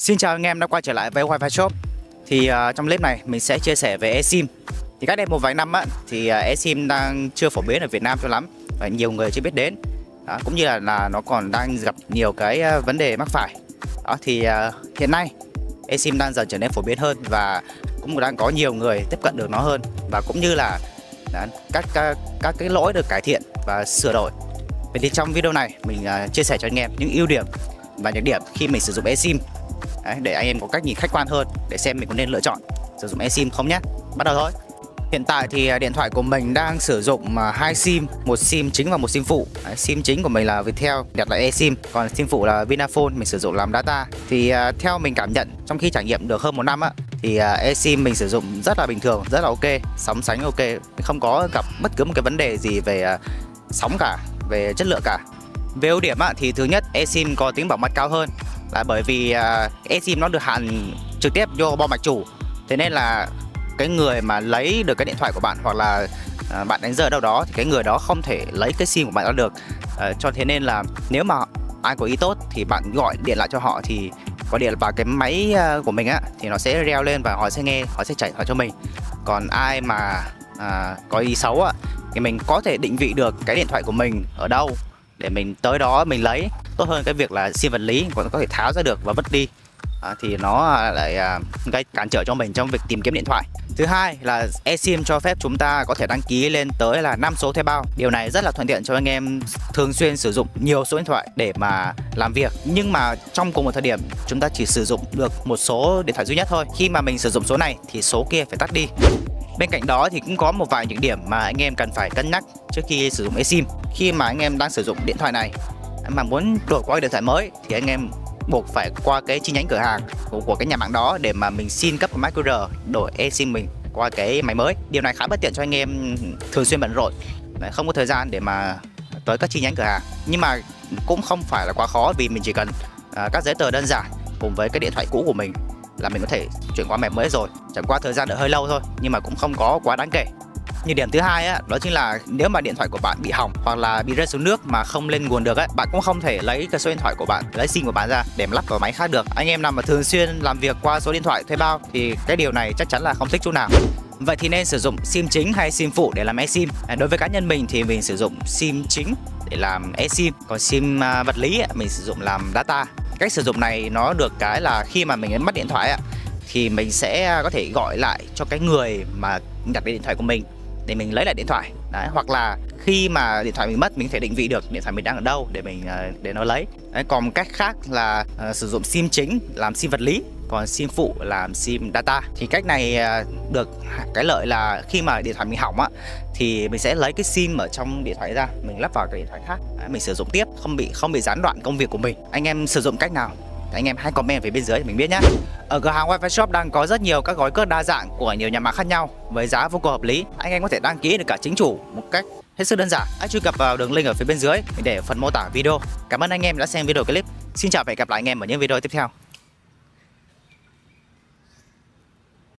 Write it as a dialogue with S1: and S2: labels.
S1: Xin chào anh em đã quay trở lại với Wi-Fi Shop. Thì uh, trong clip này mình sẽ chia sẻ về eSIM. Thì cách đây một vài năm á, thì uh, eSIM đang chưa phổ biến ở Việt Nam cho lắm Và nhiều người chưa biết đến. Đó, Cũng như là, là nó còn đang gặp nhiều cái uh, vấn đề mắc phải. Đó thì uh, hiện nay eSIM đang dần trở nên phổ biến hơn Và cũng đang có nhiều người tiếp cận được nó hơn Và cũng như là đó, các, các các cái lỗi được cải thiện và sửa đổi. Vậy thì trong video này mình uh, chia sẻ cho anh em những ưu điểm và nhược điểm khi mình sử dụng eSIM. Đấy, để anh em có cách nhìn khách quan hơn để xem mình có nên lựa chọn sử dụng eSIM không nhé. Bắt đầu thôi. Hiện tại thì à, điện thoại của mình đang sử dụng à, hai sim, một sim chính và một sim phụ. Đấy, sim chính của mình là Viettel, đặt là eSIM, còn sim phụ là Vinaphone mình sử dụng làm data. Thì à, theo mình cảm nhận trong khi trải nghiệm được hơn một năm á thì eSIM mình sử dụng rất là bình thường, rất là ok, sóng sánh ok, không có gặp bất cứ một cái vấn đề gì về sóng cả, về chất lượng cả. Về ưu điểm á, thì thứ nhất eSIM có tính bảo mật cao hơn là bởi vì uh, eSIM nó được hạn trực tiếp vô bo mạch chủ thế nên là cái người mà lấy được cái điện thoại của bạn hoặc là uh, bạn đánh rơi đâu đó thì cái người đó không thể lấy cái sim của bạn ra được. Uh, cho thế nên là nếu mà ai có ý tốt thì bạn gọi điện lại cho họ thì có điện vào cái máy à, của mình á thì nó sẽ reo lên và họ sẽ nghe họ sẽ chạy thoại cho mình. Còn ai mà à, có ý xấu á thì mình có thể định vị được cái điện thoại của mình ở đâu để mình tới đó mình lấy tốt hơn cái việc là sim vật lý còn có thể tháo ra được và vứt đi à, thì nó lại à, gây cản trở cho mình trong việc tìm kiếm điện thoại Thứ hai là eSIM cho phép chúng ta có thể đăng ký lên tới là 5 số thuê bao. Điều này rất là thuận tiện cho anh em thường xuyên sử dụng nhiều số điện thoại để mà làm việc. Nhưng mà trong cùng một thời điểm chúng ta chỉ sử dụng được một số điện thoại duy nhất thôi. Khi mà mình sử dụng số này thì số kia phải tắt đi. Bên cạnh đó thì cũng có một vài những điểm mà anh em cần phải cân nhắc trước khi sử dụng eSIM. Khi mà anh em đang sử dụng điện thoại này mà muốn đổi qua điện thoại mới thì anh em buộc phải qua cái chi nhánh cửa hàng của, của cái nhà mạng đó để mà mình xin cấp mã QR đổi eSIM mình qua cái máy mới. Điều này khá bất tiện cho anh em thường xuyên bận rộn, không có thời gian để mà tới các chi nhánh cửa hàng. Nhưng mà cũng không phải là quá khó vì mình chỉ cần à, các giấy tờ đơn giản cùng với cái điện thoại cũ của mình là mình có thể chuyển qua máy mới rồi. Chẳng qua thời gian đợi hơi lâu thôi nhưng mà cũng không có quá đáng kể. Như điểm thứ hai á, đó chính là nếu mà điện thoại của bạn bị hỏng hoặc là bị rơi xuống nước mà không lên nguồn được á, bạn cũng không thể lấy cái số điện thoại của bạn, lấy sim của bạn ra để lắp vào máy khác được. Anh em nào mà thường xuyên làm việc qua số điện thoại thuê bao thì cái điều này chắc chắn là không thích chút nào. Vậy thì nên sử dụng sim chính hay sim phụ để làm eSIM? À, đối với cá nhân mình thì mình sử dụng sim chính để làm eSIM, còn sim à, vật lý mình sử dụng làm data. Cách sử dụng này nó được cái là khi mà mình mất điện thoại thì mình sẽ có thể gọi lại cho cái người mà đặt cái điện thoại của mình để mình lấy lại điện thoại. Đấy hoặc là khi mà điện thoại mình mất mình có thể định vị được điện thoại mình đang ở đâu để mình ờ, để nó lấy. Đấy, còn một cách khác là uh, sử dụng sim chính làm sim vật lý còn sim phụ làm sim data. Thì cách này uh, được cái lợi là khi mà điện thoại mình hỏng á thì mình sẽ lấy cái sim ở trong điện thoại ra mình lắp vào cái điện thoại khác. Đấy, mình sử dụng tiếp không bị không bị gián đoạn công việc của mình. Anh em sử dụng cách nào? Anh em hãy comment phía bên dưới để mình biết nhé ở cửa hàng Wi-Fi Shop đang có rất nhiều các gói cước đa dạng của nhiều nhà mạng khác nhau với giá vô cùng hợp lý. Anh em có thể đăng ký được cả chính chủ một cách hết sức đơn giản. Hãy truy cập vào đường link ở phía bên dưới để phần mô tả video. Cảm ơn anh em đã xem video clip. Xin chào và hẹn gặp lại anh em ở những video tiếp theo.